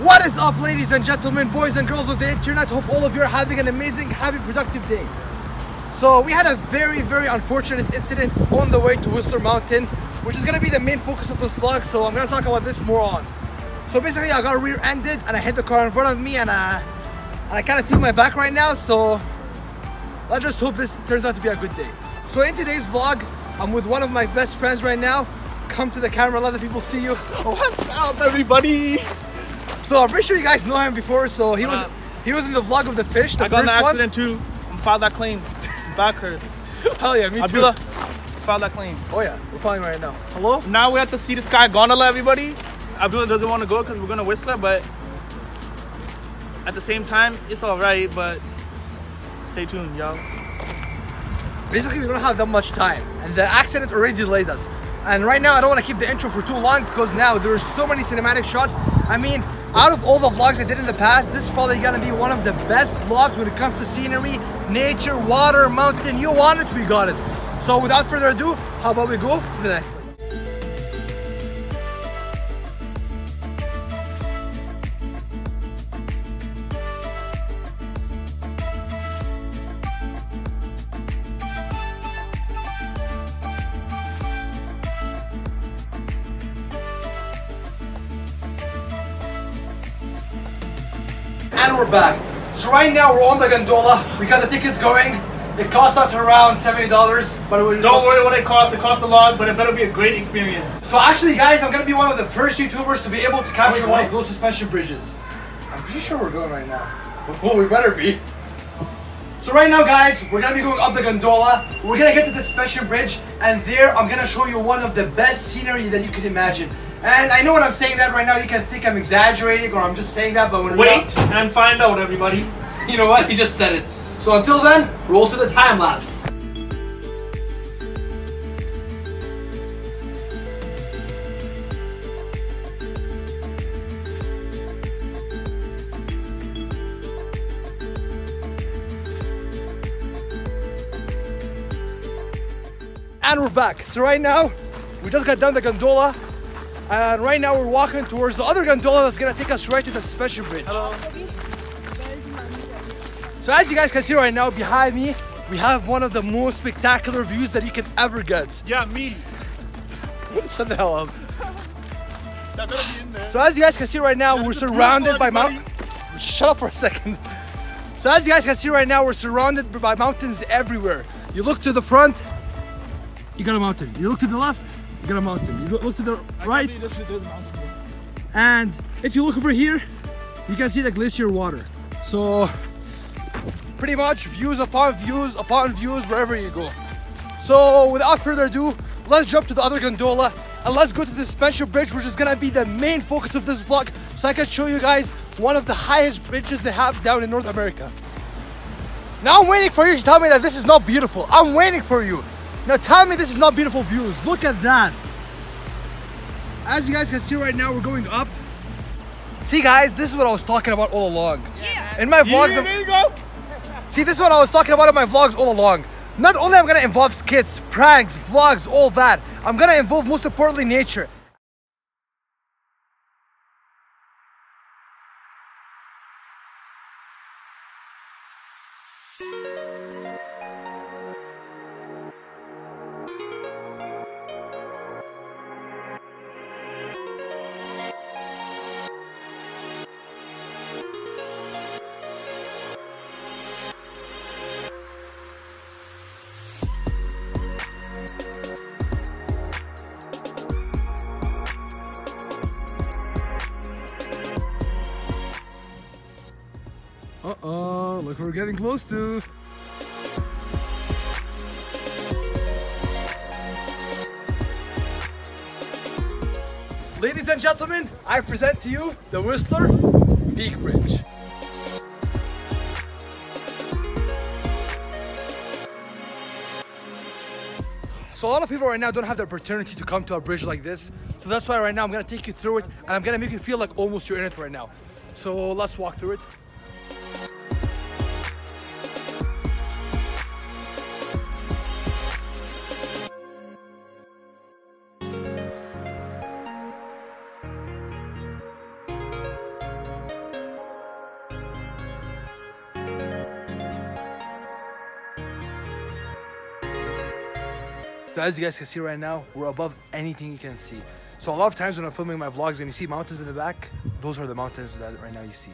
What is up, ladies and gentlemen, boys and girls of the internet? Hope all of you are having an amazing, happy, productive day. So we had a very, very unfortunate incident on the way to Whistler Mountain, which is gonna be the main focus of this vlog. So I'm gonna talk about this more on. So basically, I got rear-ended and I hit the car in front of me, and uh, and I kind of feel my back right now. So let's just hope this turns out to be a good day. So in today's vlog, I'm with one of my best friends right now. Come to the camera, let the people see you. What's up, everybody? So I'm pretty sure you guys know him before. So he was he was in the vlog of the fish, the I got an one. accident too. I'm filed that claim. Back hurts. Hell yeah, me too. Abdullah, filed that claim. Oh yeah, we're following right now. Hello? Now we have to Sea to Sky gondola, everybody. Abdullah doesn't want to go because we're gonna Whistler, but at the same time, it's all right. But stay tuned, y'all. Basically, we don't have that much time, and the accident already delayed us. And right now, I don't want to keep the intro for too long because now there are so many cinematic shots. I mean, out of all the vlogs I did in the past, this is probably gonna be one of the best vlogs when it comes to scenery, nature, water, mountain. You want it, we got it. So without further ado, how about we go to the next one? And we're back. So right now we're on the gondola. We got the tickets going. It cost us around $70, but we Don't worry what it costs. It costs a lot, but it better be a great experience. So actually, guys, I'm gonna be one of the first YouTubers to be able to capture Wait, one of those suspension bridges. I'm pretty sure we're going right now. Well, we better be. So right now, guys, we're gonna be going up the gondola. We're gonna get to the suspension bridge, and there I'm gonna show you one of the best scenery that you could imagine. And I know when I'm saying that right now, you can think I'm exaggerating or I'm just saying that, but when Wait and find out, everybody. you know what? He just said it. So until then, roll to the time lapse. And we're back. So right now, we just got done the gondola. And right now we're walking towards the other gondola that's gonna take us right to the suspension bridge. Hello. So as you guys can see right now behind me, we have one of the most spectacular views that you can ever get. Yeah, me. Shut the hell up. That better be in there. So as you guys can see right now, we're surrounded by mountains. Shut up for a second. So as you guys can see right now, we're surrounded by mountains everywhere. You look to the front, you got a mountain. You look to the left, got a mountain. You look to the right, This is this mountain. and if you look over here, you can see the glacier water. So pretty much views upon views upon views wherever you go. So without further ado, let's jump to the other gondola and let's go to the suspension bridge, which is gonna be the main focus of this vlog, so I can show you guys one of the highest bridges they have down in North America. Now I'm waiting for you to tell me that this is not beautiful. I'm waiting for you. Now tell me this is not beautiful views. Look at that. As you guys can see right now, we're going up. See guys, this is what I was talking about all along. Yeah. In my vlogs, I'm- There you go. See, this is what I was talking about in my vlogs all along. Not only I'm gonna involve skits, pranks, vlogs, all that, I'm gonna involve most importantly nature. Uh-oh, look we're getting close to. Ladies and gentlemen, I present to you the Whistler Peak Bridge. So a lot of people right now don't have the opportunity to come to a bridge like this. So that's why right now I'm gonna take you through it and I'm gonna make you feel like almost you're in it right now. So let's walk through it. But as you guys can see right now, we're above anything you can see. So a lot of times when I'm filming my vlogs and you see mountains in the back, those are the mountains that right now you see.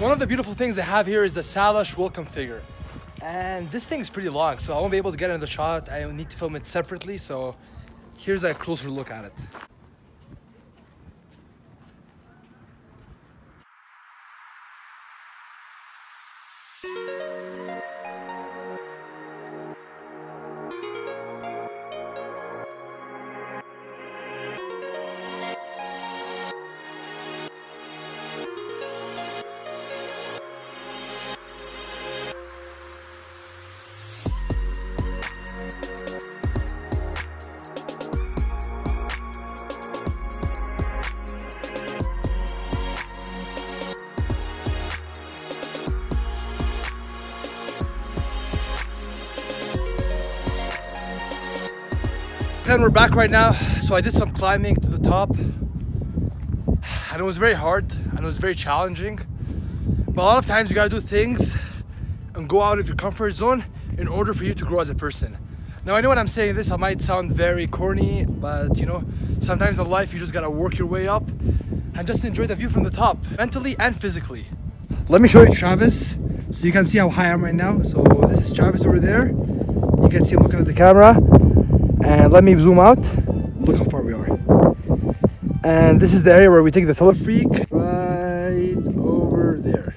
So one of the beautiful things they have here is the Salish welcome figure. And this thing is pretty long, so I won't be able to get in the shot. I need to film it separately, so here's a closer look at it. Then we're back right now. So I did some climbing to the top. And it was very hard and it was very challenging. But a lot of times you gotta do things and go out of your comfort zone in order for you to grow as a person. Now I know when I'm saying this, I might sound very corny, but you know, sometimes in life you just gotta work your way up and just enjoy the view from the top, mentally and physically. Let me show you Travis so you can see how high I am right now. So this is Travis over there. You can see him looking at the camera. And let me zoom out. Look how far we are. And this is the area where we take the telefreak right over there.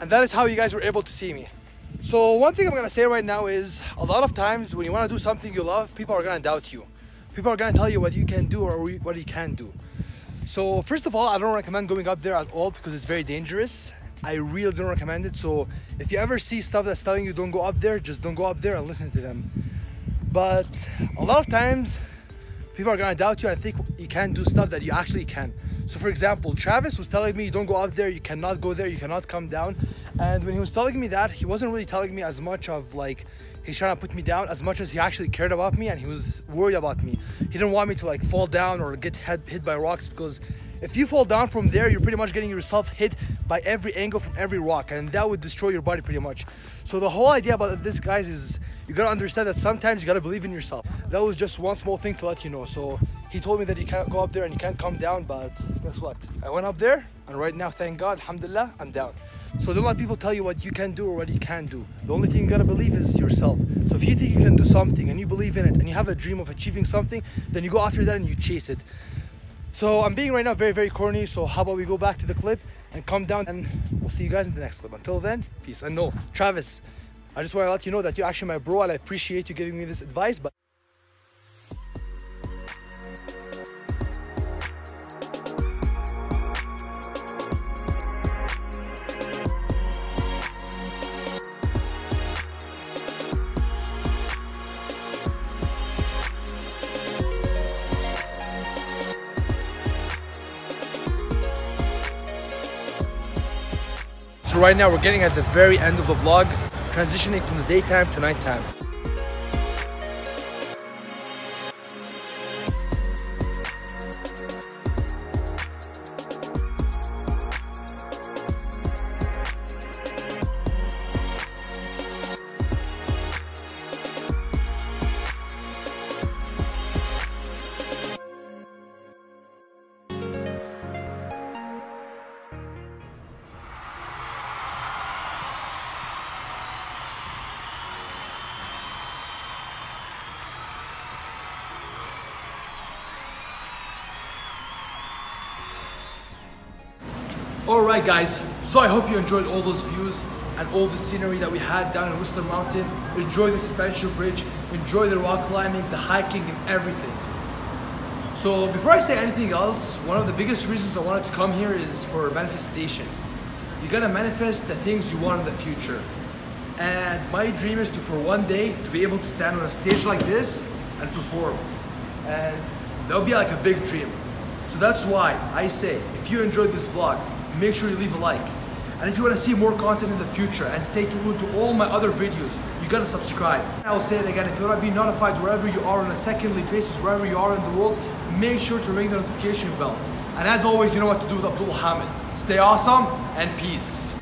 And that is how you guys were able to see me. So one thing I'm gonna say right now is a lot of times when you wanna do something you love, people are gonna doubt you. People are gonna tell you what you can do or what you can't do. So first of all, I don't recommend going up there at all because it's very dangerous. I really don't recommend it. So if you ever see stuff that's telling you don't go up there, just don't go up there and listen to them. But a lot of times, people are gonna doubt you and think you can't do stuff that you actually can. So for example, Travis was telling me, you don't go up there, you cannot go there, you cannot come down. And when he was telling me that, he wasn't really telling me as much of like, he's trying to put me down as much as he actually cared about me and he was worried about me. He didn't want me to like fall down or get hit by rocks because if you fall down from there, you're pretty much getting yourself hit by every angle from every rock, and that would destroy your body pretty much. So the whole idea about this, guys, is you gotta understand that sometimes you gotta believe in yourself. That was just one small thing to let you know. So he told me that you can't go up there and you can't come down, but guess what? I went up there, and right now, thank God, alhamdulillah, I'm down. So don't let people tell you what you can do or what you can't do. The only thing you gotta believe is yourself. So if you think you can do something and you believe in it and you have a dream of achieving something, then you go after that and you chase it. So I'm being right now very, very corny. So how about we go back to the clip and come down and we'll see you guys in the next clip. Until then, peace. And no, Travis, I just want to let you know that you're actually my bro and I appreciate you giving me this advice. But right now we're getting at the very end of the vlog, transitioning from the daytime to nighttime. Alright guys, so I hope you enjoyed all those views and all the scenery that we had down in Whistler Mountain. Enjoy the suspension bridge, enjoy the rock climbing, the hiking and everything. So before I say anything else, one of the biggest reasons I wanted to come here is for manifestation. You gotta manifest the things you want in the future. And my dream is to, for one day, to be able to stand on a stage like this and perform. And that would be like a big dream. So that's why I say, if you enjoyed this vlog, make sure you leave a like. And if you want to see more content in the future and stay tuned to all my other videos, you gotta subscribe. I'll say it again, if you want to be notified wherever you are on a secondly basis, wherever you are in the world, make sure to ring the notification bell. And as always, you know what to do with Abdul Hamid. Stay awesome and peace.